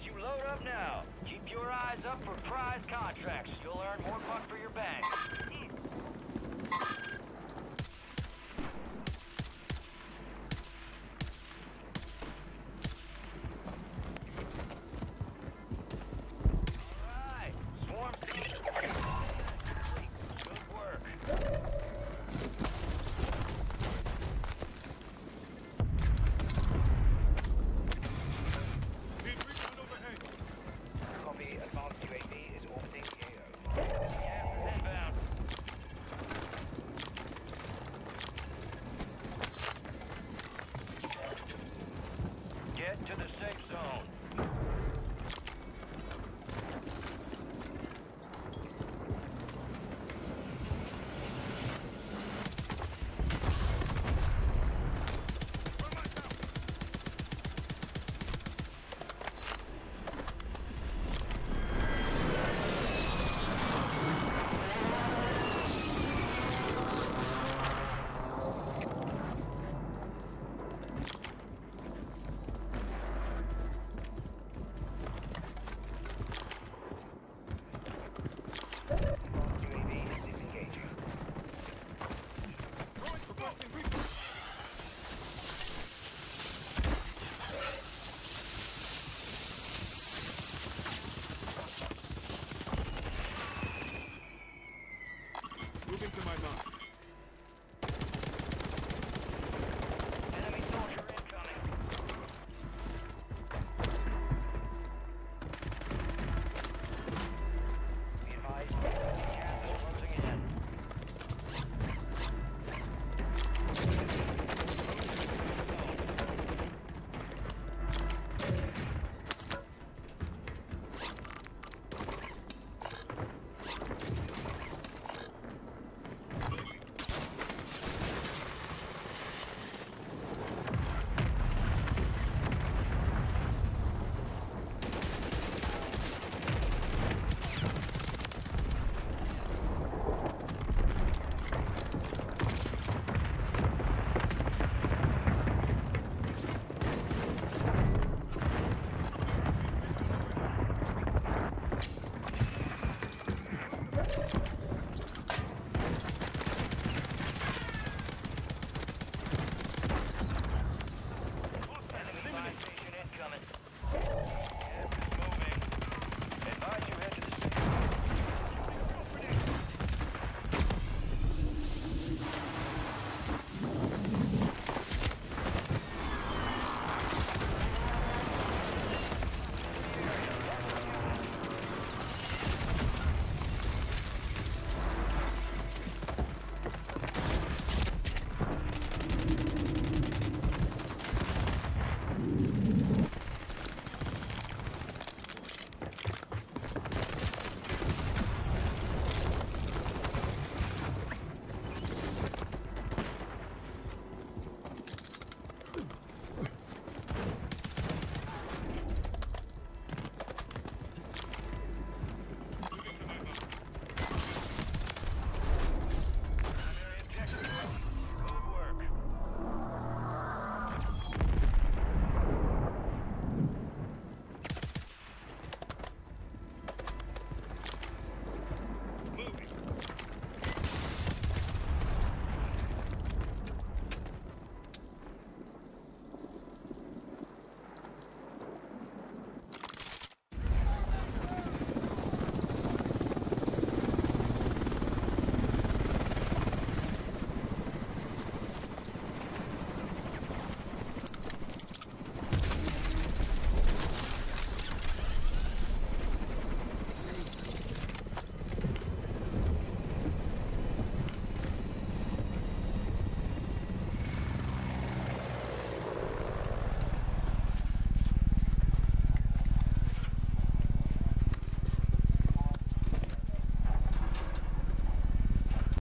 suggest you load up now. Keep your eyes up for prize contracts. You'll earn more buck for your bank.